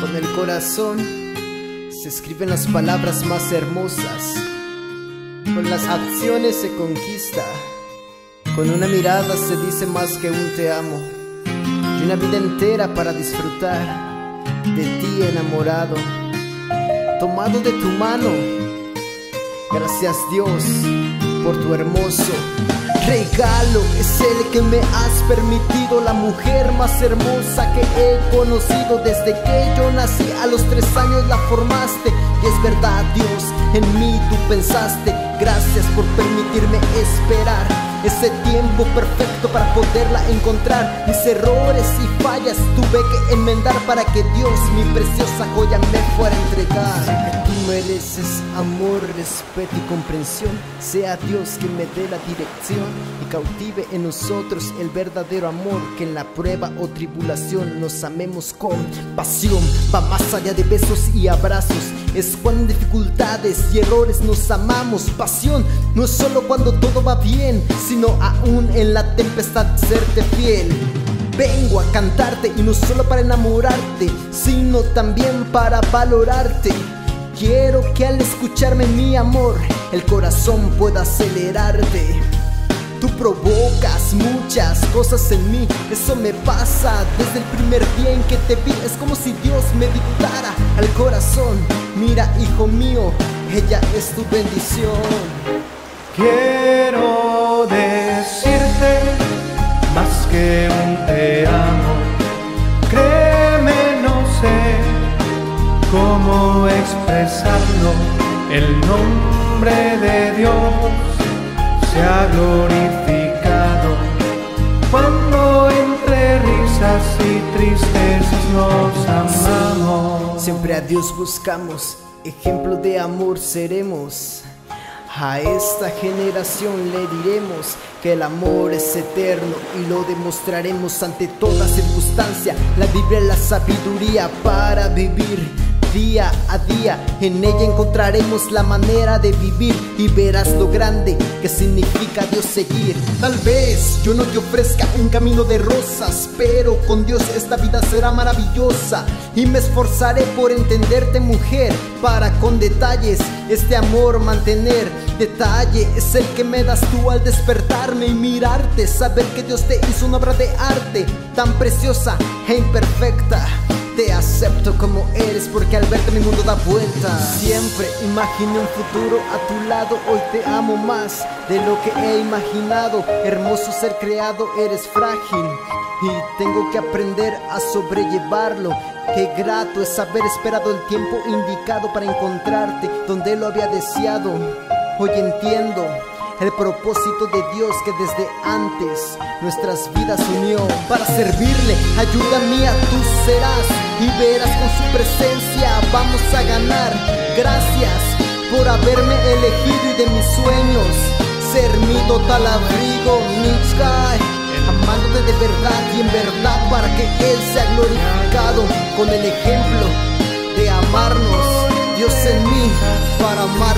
Con el corazón se escriben las palabras más hermosas. Con las acciones se conquista. Con una mirada se dice más que un te amo. Y una vida entera para disfrutar de ti enamorado. Tomado de tu mano. Gracias Dios por tu hermoso regalo es el que me has permitido La mujer más hermosa que he conocido. Desde que yo nací a los tres años la formaste. Y es verdad Dios, en mí tú pensaste. Gracias por permitirme esperar ese tiempo perfecto para poderla encontrar. Mis errores y fallas tuve que enmendar para que Dios, mi preciosa joya, me fuera a entregar. Tú mereces amor, respeto y comprensión. Sea Dios quien me dé la dirección y cautive en nosotros el verdadero amor. Que en la prueba o tribulación nos amemos con pasión. Va más allá de besos y abrazos. Es cuando dificultades y errores nos amamos. Pasión no es solo cuando todo va bien, sino aún en la tempestad serte fiel. Vengo a cantarte y no solo para enamorarte, sino también para valorarte. Quiero que al escucharme mi amor, el corazón pueda acelerarte. Tú provocas muchas cosas en mí, eso me pasa desde el primer día en que te vi. Es como si Dios me dictara al corazón. Mira, hijo mío, ella es tu bendición. Quiero decirte más que un te amo. Créeme, no sé cómo expresarlo. El nombre de Dios se ha glorificado cuando entre risas y tristezas nos amamos. Siempre a Dios buscamos, ejemplo de amor seremos. A esta generación le diremos que el amor es eterno y lo demostraremos ante toda circunstancia. La Biblia es la sabiduría para vivir día a día. En ella encontraremos la manera de vivir y verás lo grande que significa Dios seguir. Tal vez yo no te ofrezca un camino de rosas, pero con Dios esta vida será maravillosa. Y me esforzaré por entenderte, mujer, para con detalles este amor mantener. Detalle es el que me das tú al despertarme y mirarte, saber que Dios te hizo una obra de arte tan preciosa e imperfecta. Te acepto como eres porque al verte mi mundo da vuelta. Siempre imaginé un futuro a tu lado, hoy te amo más de lo que he imaginado. Hermoso ser creado, eres frágil y tengo que aprender a sobrellevarlo. Qué grato es haber esperado el tiempo indicado para encontrarte donde lo había deseado. Hoy entiendo el propósito de Dios que desde antes nuestras vidas unió para servirle. Ayuda mía, tú serás y verás con su presencia vamos a ganar. Gracias por haberme elegido y de mis sueños ser mi total abrigo, mi. Amándote de verdad y en verdad para que Él sea glorificado con el ejemplo de amarnos. Dios en mí para amarte a ti.